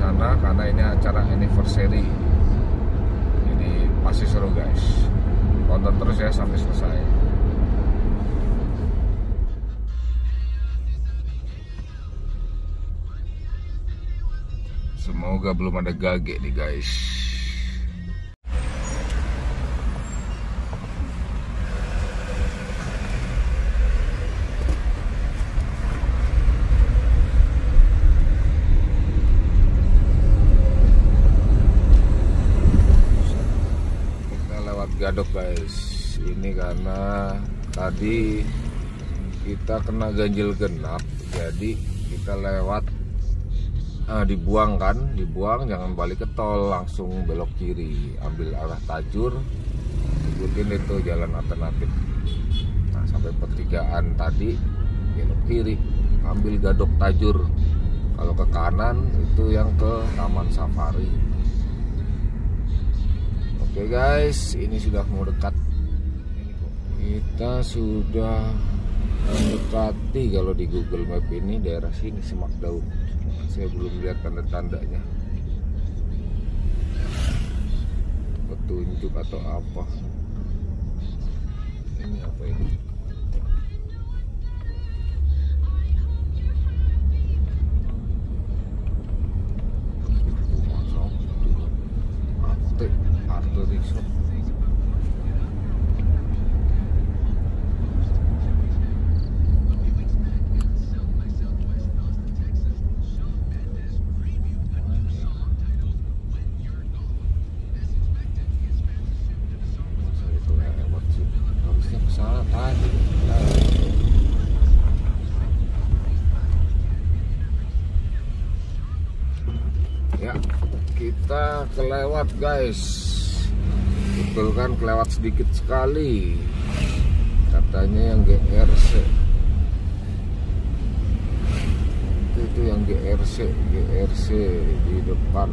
sana karena ini acara anniversary. Ini pasti seru guys. Tonton terus ya sampai selesai. Semoga belum ada gage nih guys. Kita lewat Gadok guys. Ini karena tadi kita kena ganjil genap, jadi kita lewat ah, dibuang kan? Dibuang jangan balik ke tol langsung belok kiri. Ambil arah tajur ikutin itu jalan alternatif. Nah sampai pertigaan tadi belok kiri. Ambil gadok tajur. Kalau ke kanan itu yang ke taman safari oke guys ini sudah mau dekat. Kita sudah mendekati kalau di Google Map ini daerah sini Semak Daun. Saya belum lihat tanda-tandanya. Petunjuk atau apa? Ini apa ini tadi. Ya, kita kelewat guys. Betul kan kelewat sedikit sekali. Katanya yang GRC. Itu, itu yang GRC, GRC di depan.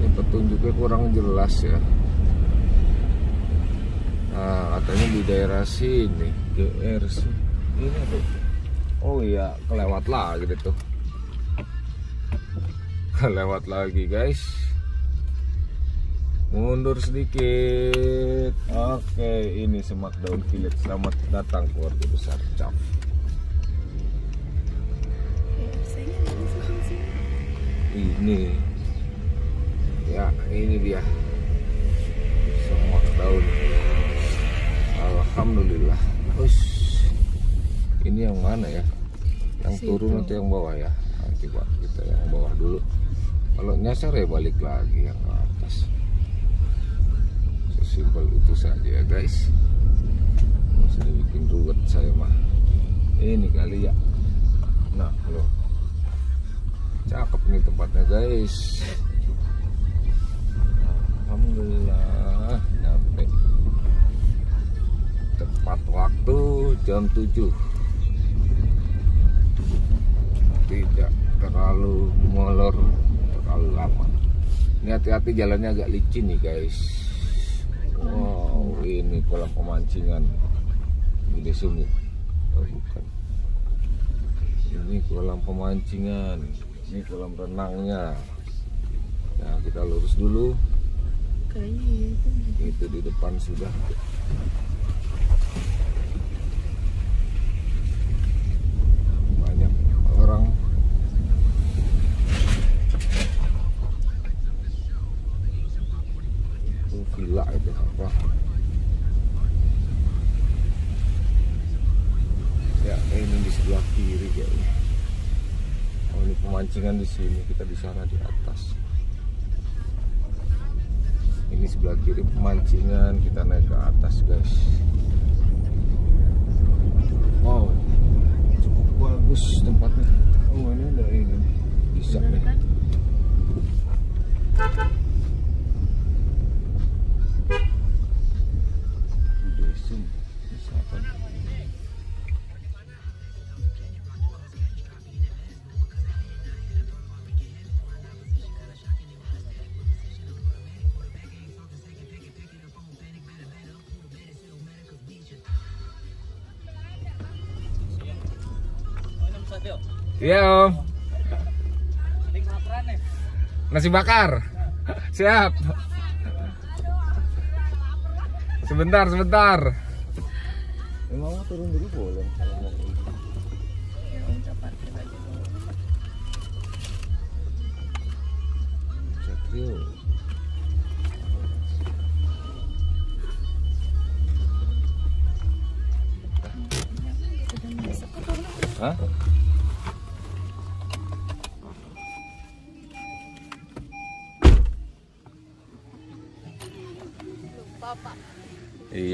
Ini petunjuknya kurang jelas ya. Nah, katanya di daerah sini GRC. Ini apa? Oh iya, kelewat lagi tuh. Kelewat lagi, guys. Mundur sedikit. Oke, ini Semak Daun Village. Selamat datang keluarga besar Cap. Ini. Ya, ini dia. Semak Daun. Alhamdulillah. Us. Ini yang mana ya? Yang Situ. turun atau yang bawah ya? Nanti buat kita yang bawah dulu. Kalau nyasar ya balik lagi yang Sesimpel itu saja ya guys. Masih bikin ruwet saya mah. Ini kali ya. Nah, loh. Cakep nih tempatnya guys. Alhamdulillah nyampe tepat waktu jam 7 tidak terlalu molor terlalu lama ini hati-hati jalannya agak licin nih guys wow ini kolam pemancingan ini. Sumit oh bukan. Ini kolam pemancingan ini kolam renangnya. Nah kita lurus dulu. Kayaknya iya itu. itu di depan sudah banyak orang itu villa itu apa ya sebelah kiri kayaknya oh ini pemancingan di sini kita di sana di atas. Ini sebelah kiri pemancingan kita naik ke atas guys. Wow cukup bagus tempatnya. Oh ini ada ini. Bisa nih Iya om. Nasi bakar. Siap. Sebentar, sebentar. Mau turun dulu boleh. Satrio.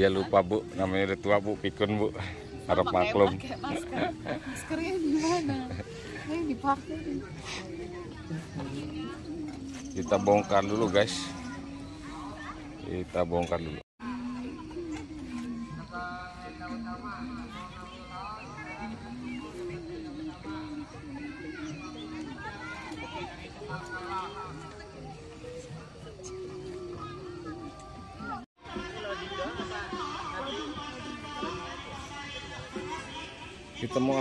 Iya lupa bu, namanya udah tua bu, pikun bu. Harap maklum. Pakai masker. Maskernya di mana? Ini dipakai. Kita bongkar dulu guys. Kita bongkar dulu.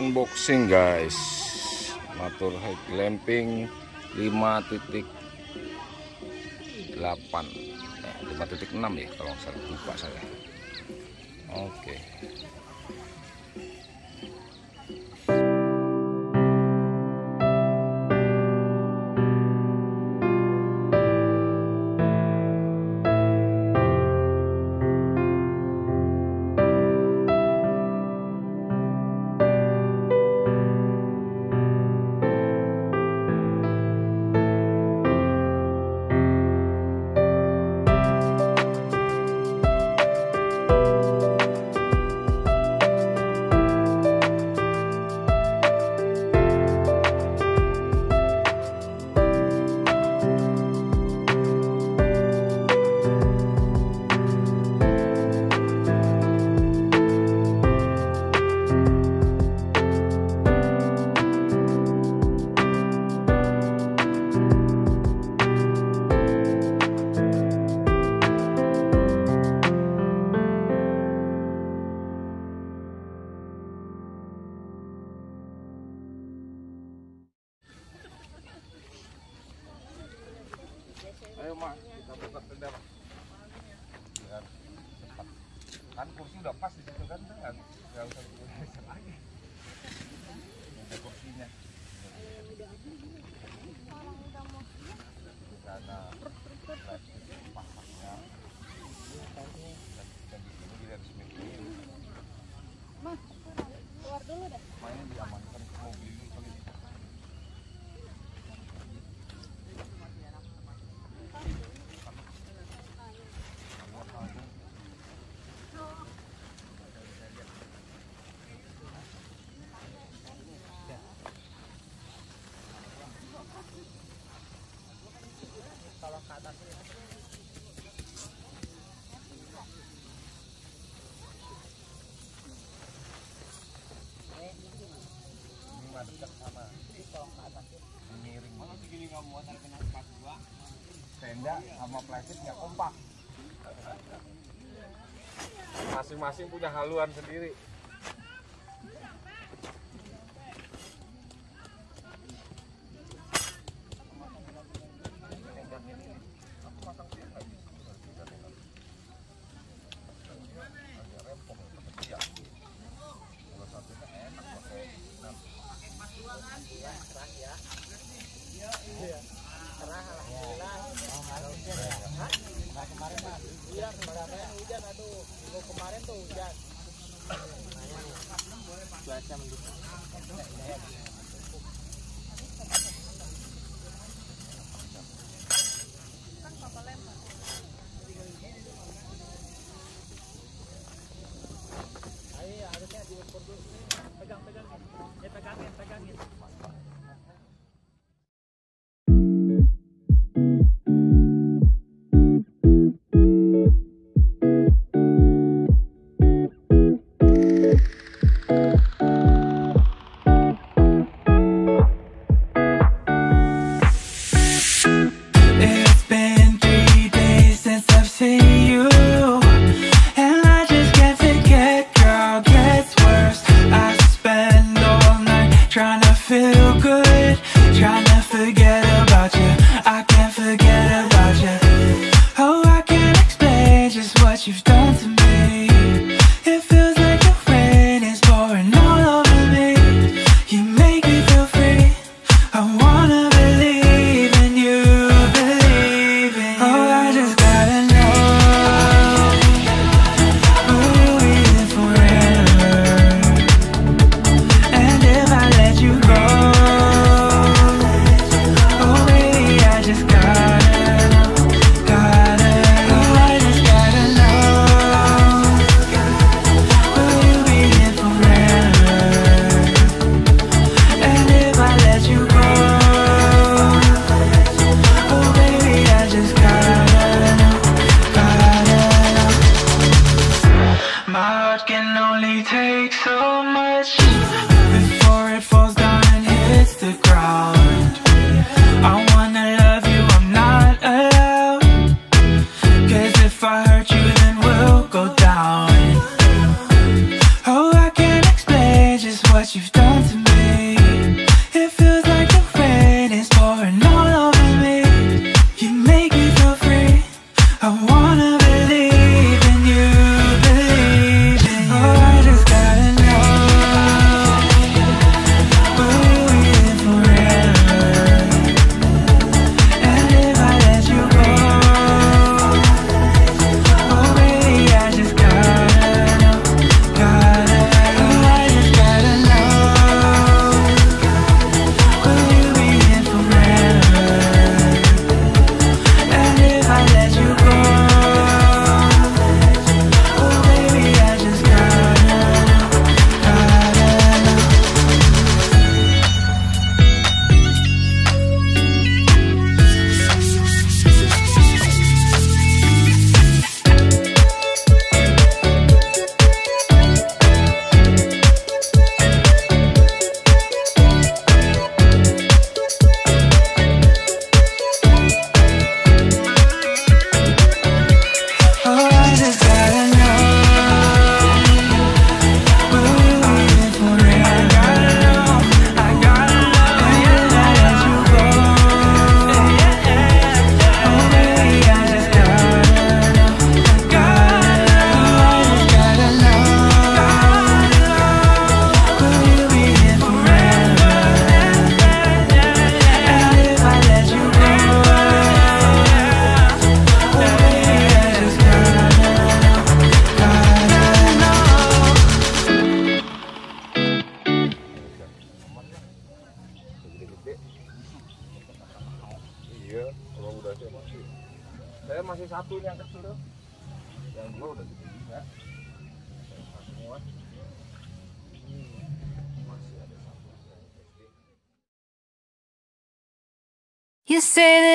Unboxing guys. Motor high clamping 5.8 eh, 5.6 ya kalau salah lupa saya. Oke. Ayo Tenda sama plastik nggak kompak. Masing-masing punya haluan sendiri.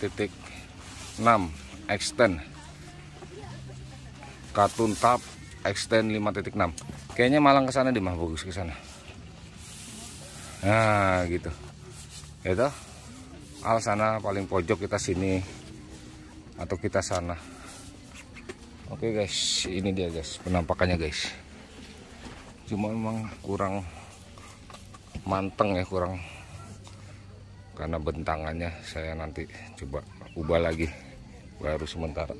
titik 6 extend. Katun tap extend 5.6 kayaknya malang ke sana di mah. Bagus ke sana. Nah gitu. Ya Itu al sana paling pojok kita sini atau kita sana. Oke guys. Ini dia guys penampakannya guys. Cuma memang kurang manteng ya kurang karena bentangannya saya nanti coba ubah lagi baru sementara.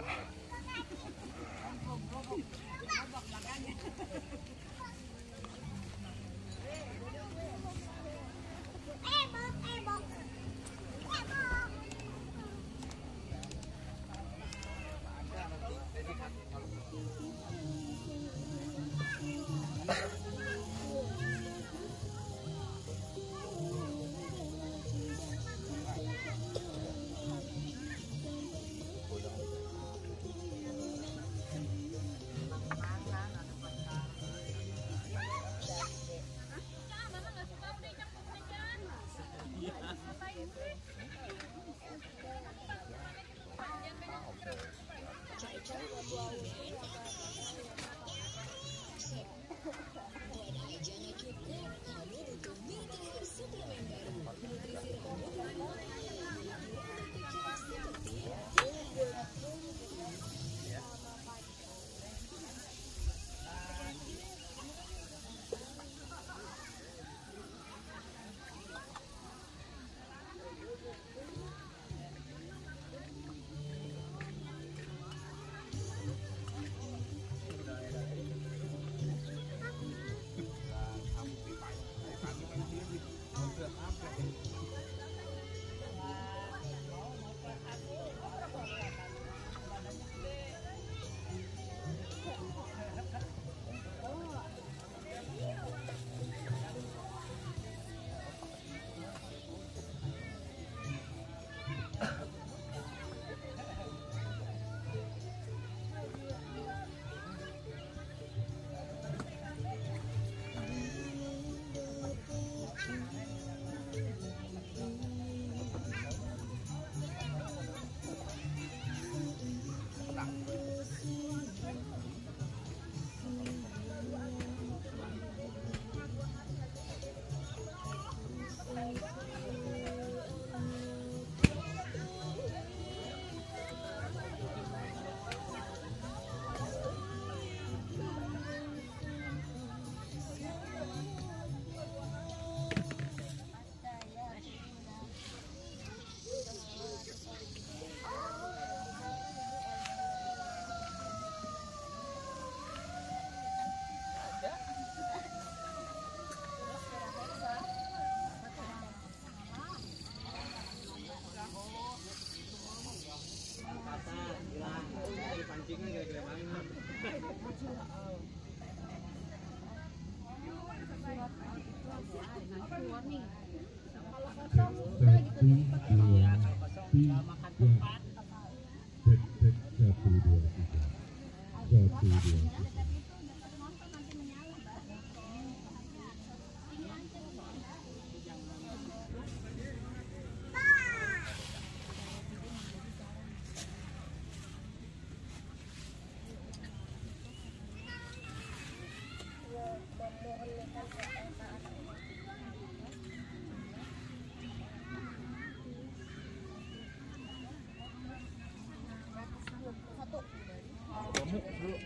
Terus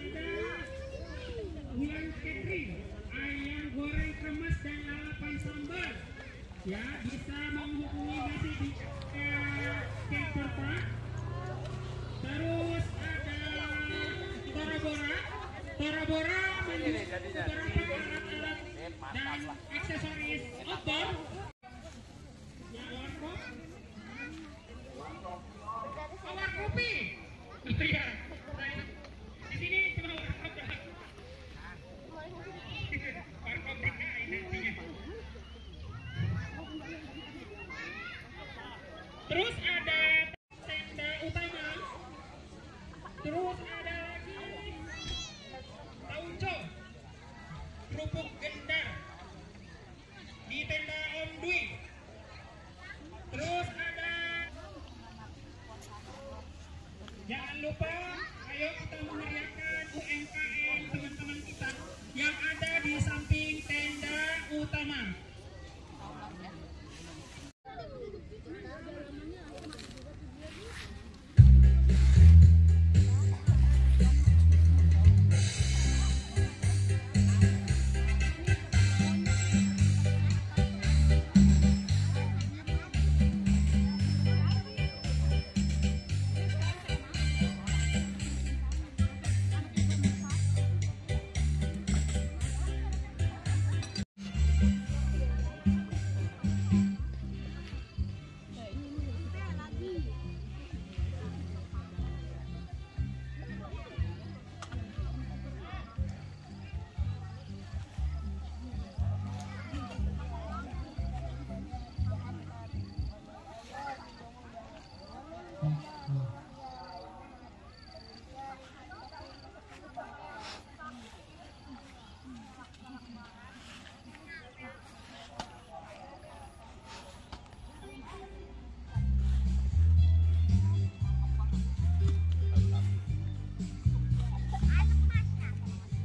kita bulan catering, ayam goreng kremes dan lalapan sambal. Ya, bisa menghubungi nanti di eh, kantor Pak. Terus ada parabora, parabora Bora-Bora alat-alat dan aksesoris outdoor.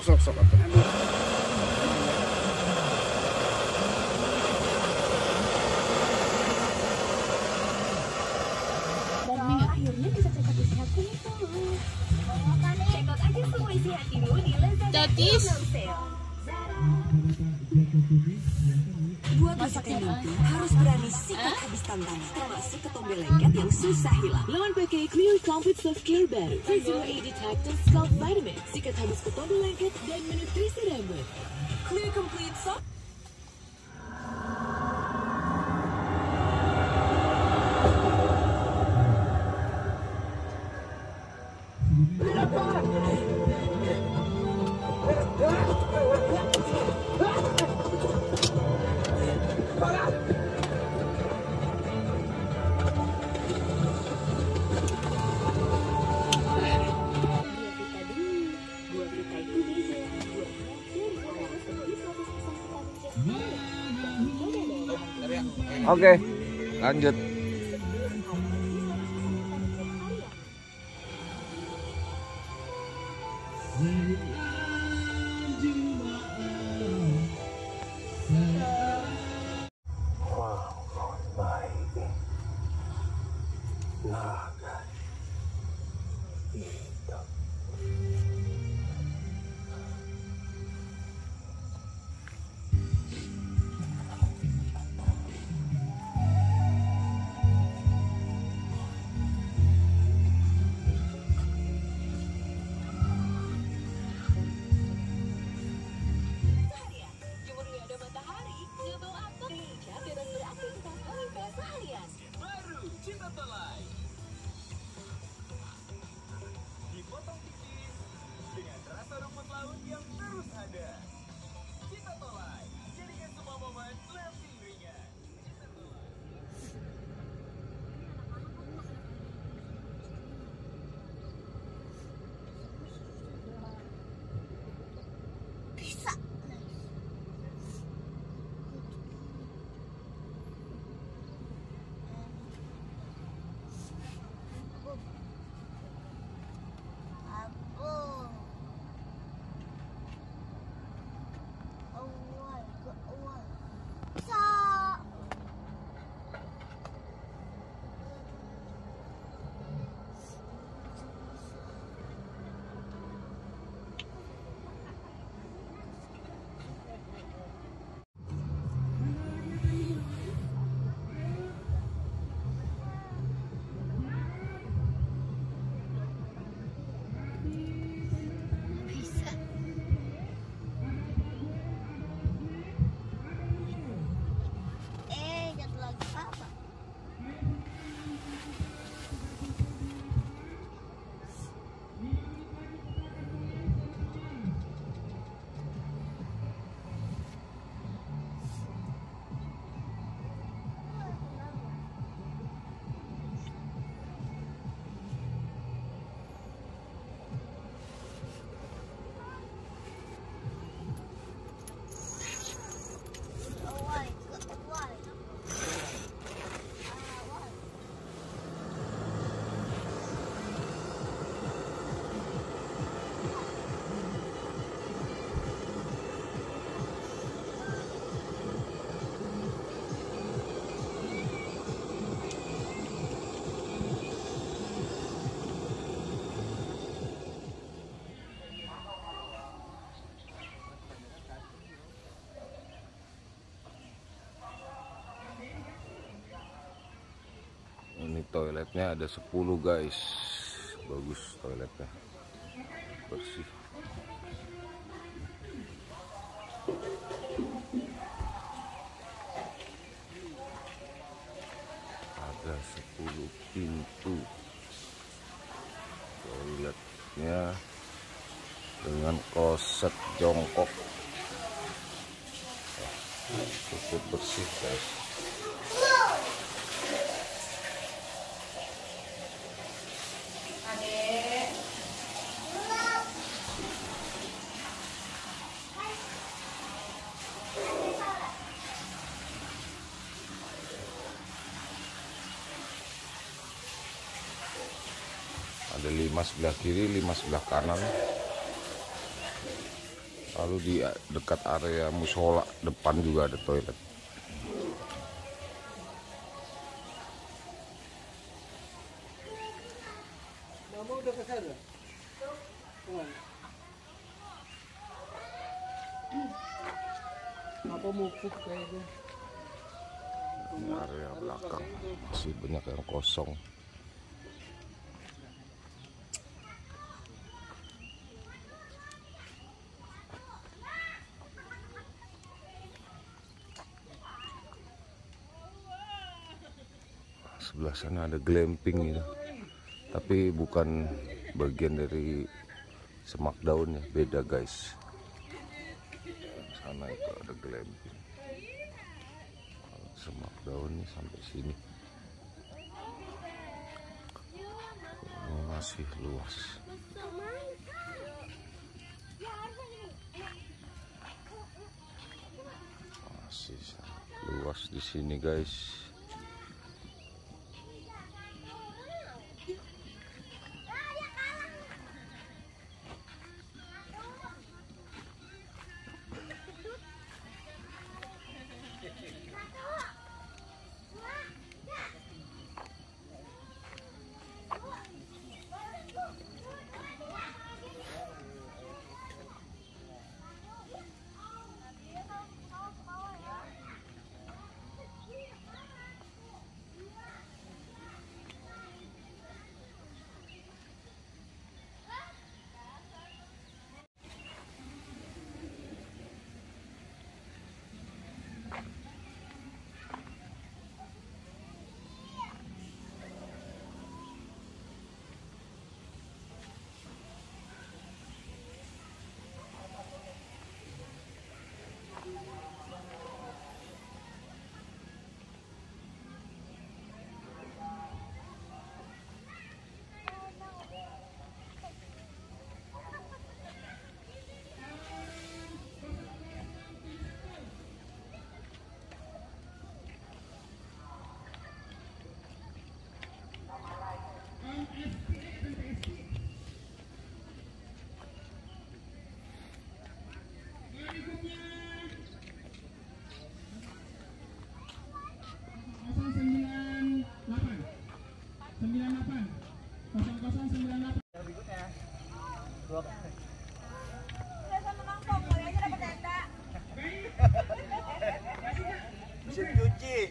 Sok sok sok atuh. akhirnya Buat masakan mimpi harus berani sikat habis tantangan Termasuk ketombe lengket yang susah hilang. Lawan pakai Clear Complete Self Care Baru. Zero A Detective Scalp Vitamin. Sikat habis ketombe lengket dan menutrisi rambut. Clear Complete Soft oke lanjut ada. Cinta Tolai, jadikan semua momen lebih ringan. Cinta Tolai. Toiletnya ada 10 guys. Bagus toiletnya. Bersih. Ada 10 pintu toiletnya dengan kloset jongkok. Cukup bersih guys ada lima sebelah kiri lima sebelah kanan. Lalu di dekat area musola depan juga ada toilet. Apa mukuk kayaknya? Ini area belakang masih banyak yang kosong sebelah sana ada glamping gitu. Tapi bukan bagian dari semak daun ya beda guys. Sana itu ada glamping. Semak daun nih sampai sini. Ini masih luas. Masih luas di sini guys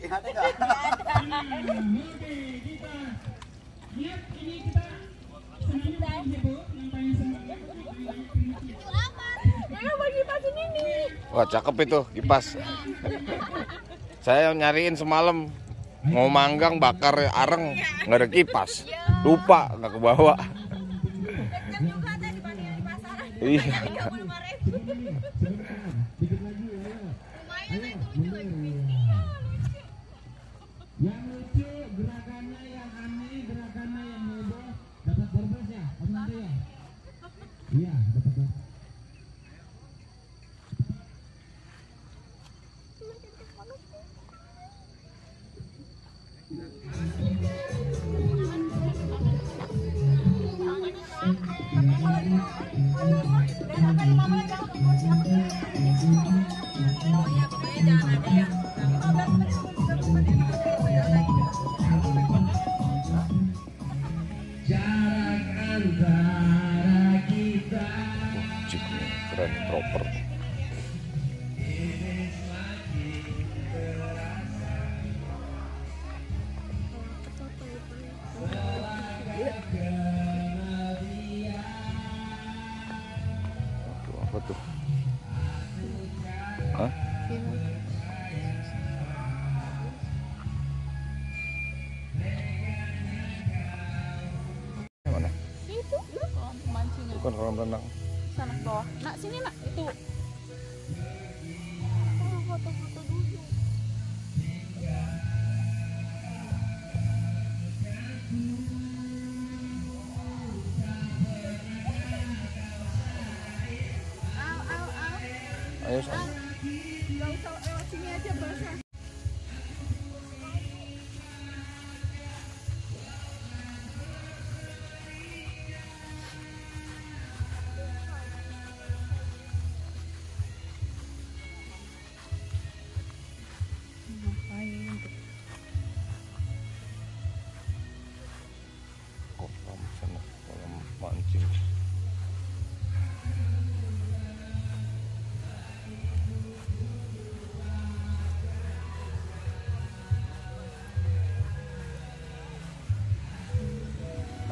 cuci, ada nggak? Wah cakep itu kipas. Saya nyariin semalam mau manggang bakar areng nggak ada kipas. Lupa nggak ke bawah. Iya. Kolam renang.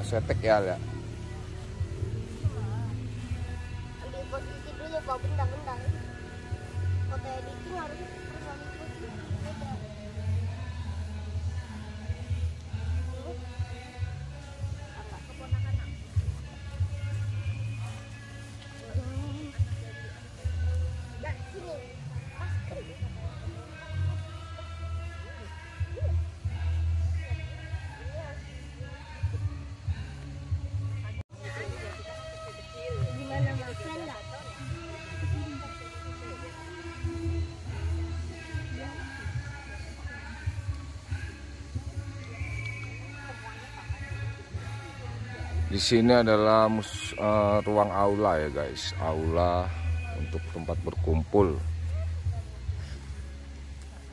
Asetek ya, ya. ambil Di sini adalah mus- eh, ruang aula ya guys, aula untuk tempat berkumpul.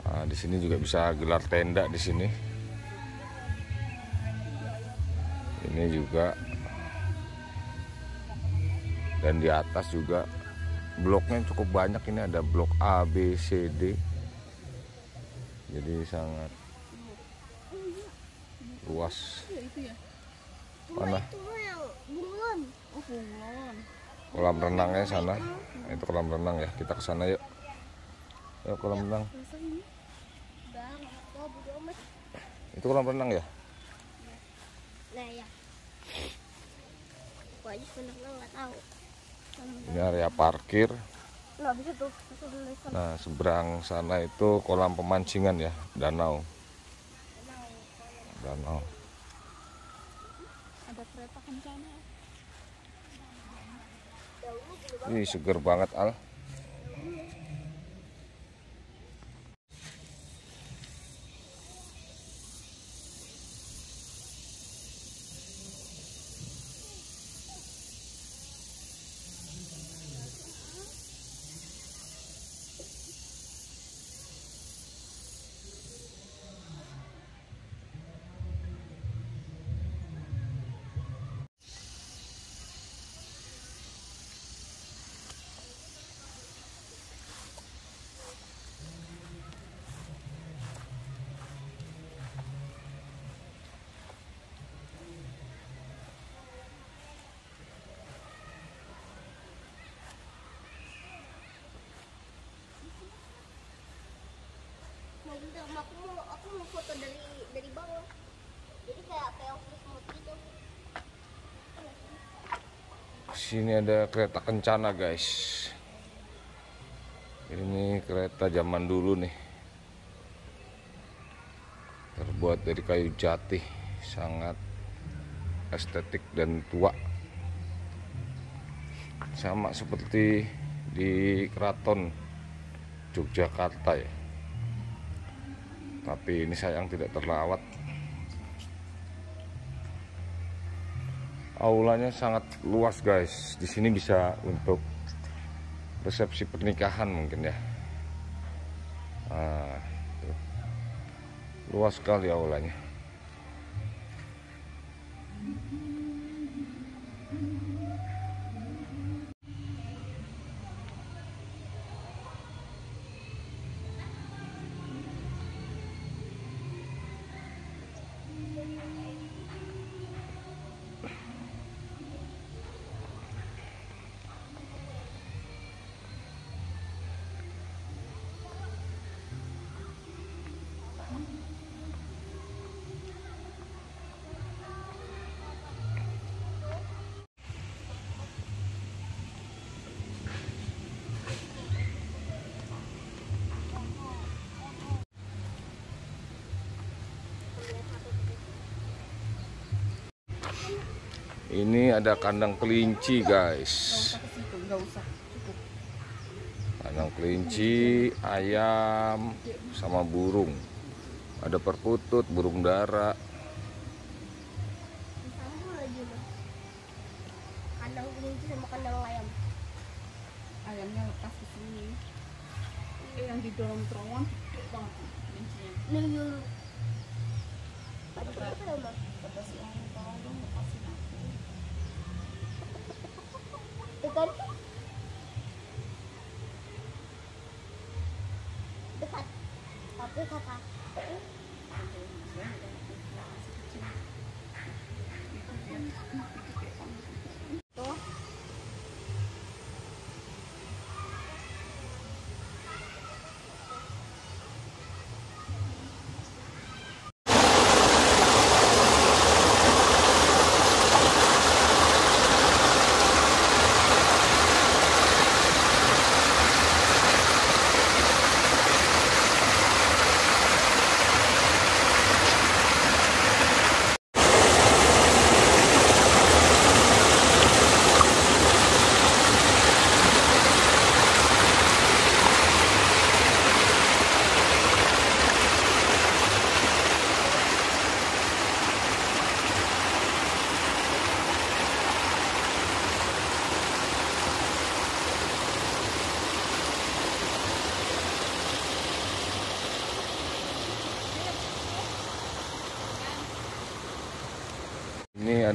Nah, di sini juga bisa gelar tenda di sini. Ini juga dan di atas juga bloknya cukup banyak ini ada blok A, B, C, D. Jadi sangat luas. Iya, itu ya. Mana? itu mah yang bunglon Oh, bunglon. Kolam renangnya sana. Itu kolam renang ya kita ke sana yuk. Yuk kolam renang. Itu kolam renang ya? Nah ya aku aja sebenarnya nggak tahu. Ini area parkir. Nah seberang sana itu kolam pemancingan ya danau. Danau Ada kereta kencana. Ini seger banget al gitu aku mau aku mau foto dari dari bawah. Jadi kayak mode gitu. Sini ada kereta kencana guys. Ini kereta zaman dulu nih. Terbuat dari kayu jati sangat estetik dan tua. Sama seperti di keraton Yogyakarta ya tapi ini sayang tidak terlawat. Aulanya sangat luas guys. Di sini bisa untuk resepsi pernikahan mungkin ya. Nah, luas sekali aulanya ini ada kandang kelinci guys Ke situ, nggak usah. Cukup. kandang kelinci ayam sama burung ada perkutut burung dara kandang kelinci sama kandang ayam Ayamnya lepas di sini. Yang di dalam terowongan gede banget nih, kelincinya.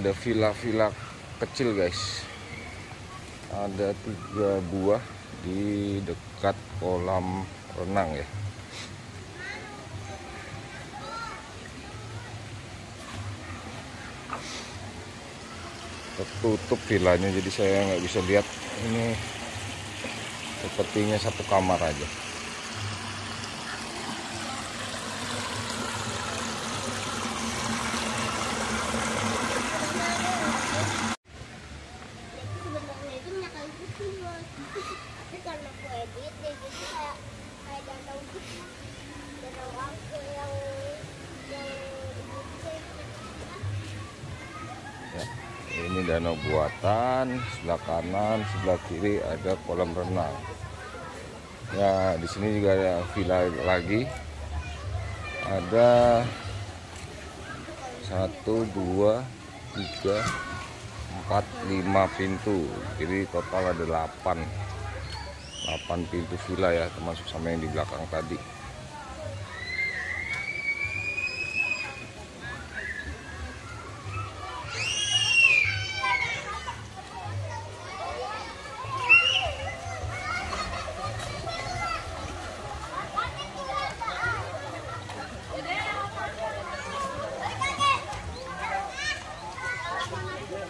Ada villa-villa kecil guys. Ada tiga buah di dekat kolam renang ya. Tertutup villanya jadi saya nggak bisa lihat. Ini sepertinya satu kamar aja. sebenarnya itu nyakal gitu bos tapi karena aku edit dia jadi kayak kayak danau gitu danau aku yang yang gitu Ya, ini danau buatan, sebelah kanan, sebelah kiri ada kolam renang. Ya, di sini juga ada villa lagi. Ada satu, dua, tiga, empat, lima pintu. Jadi total ada delapan, delapan pintu villa ya, termasuk sama yang di belakang tadi.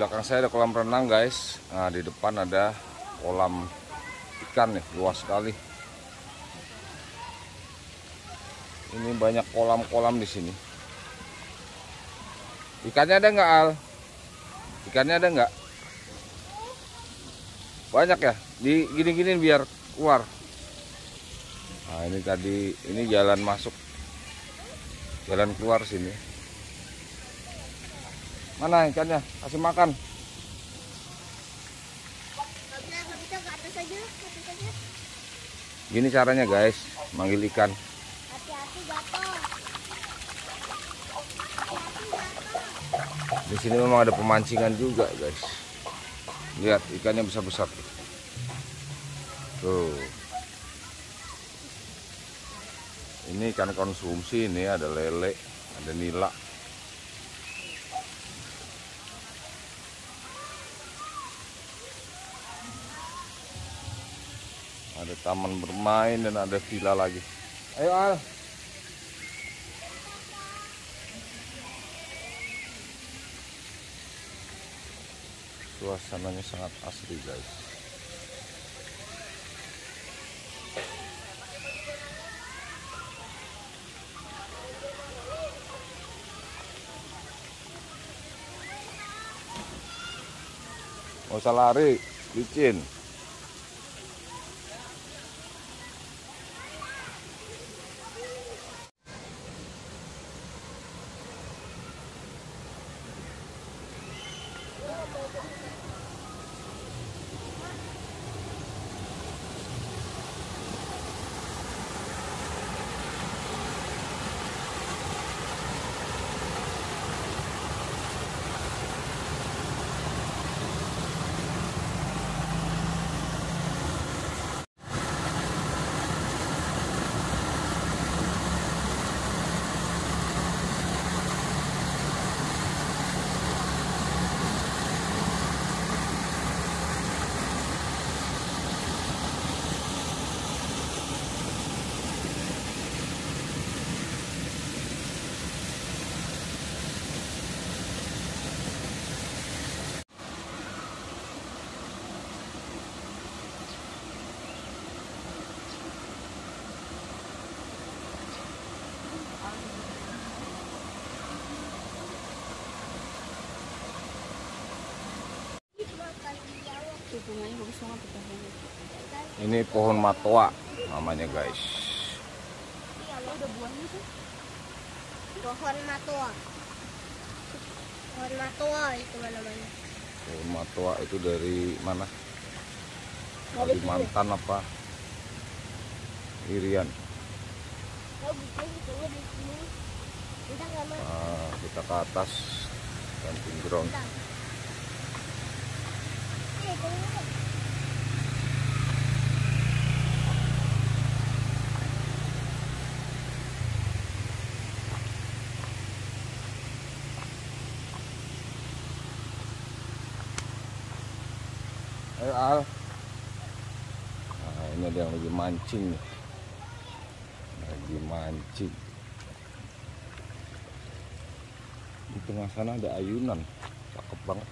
belakang saya ada kolam renang guys. Nah di depan ada kolam ikan nih luas sekali. Ini banyak kolam-kolam di sini. Ikannya ada nggak Al? Ikannya ada nggak? Banyak ya. Di gini-gini biar keluar. Nah ini tadi ini jalan masuk, jalan keluar sini. Mana ikannya? Kasih makan. Gini caranya guys, manggil ikan. Di sini memang ada pemancingan juga guys. Lihat ikannya besar-besar. Tuh. Ini ikan konsumsi ini ada lele, ada nila. Ada taman bermain dan ada villa lagi. Ayo Al. Suasananya sangat asli guys. Gak usah lari, licin. ini pohon matoa namanya guys. Iya, pohon matoa. Pohon matoa itu namanya. Pohon matoa itu dari mana? Dari mantan apa? Irian. Nah, kita ke atas. Camping ground. mancing. Lagi mancing. Di tengah sana ada ayunan. Cakep banget.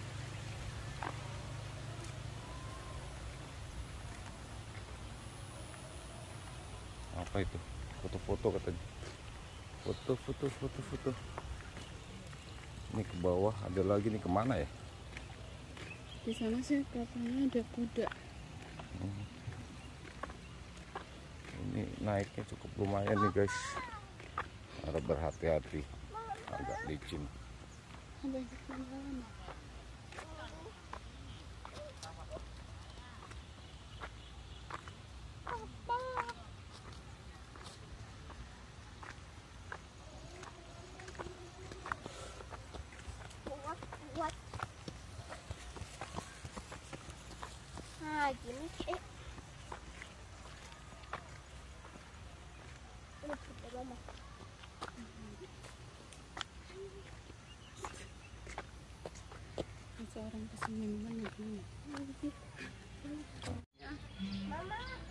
Apa itu? Foto-foto katanya. Foto foto foto foto. Ini ke bawah ada lagi nih ke mana ya? Di sana sih katanya ada kuda. naiknya cukup lumayan nih guys. Harap berhati-hati agak licin. orang ke sini mana ini. Mama.